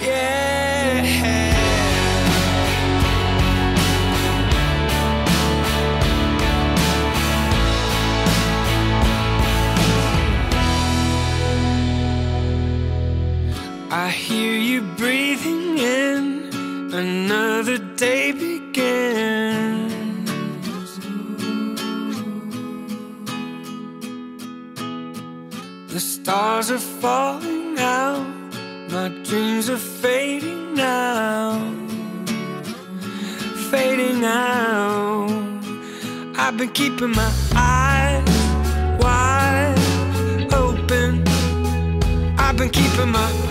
Yeah. I hear you breathing in, another day begins. The stars are falling my dreams are fading now, fading out. I've been keeping my eyes wide open. I've been keeping my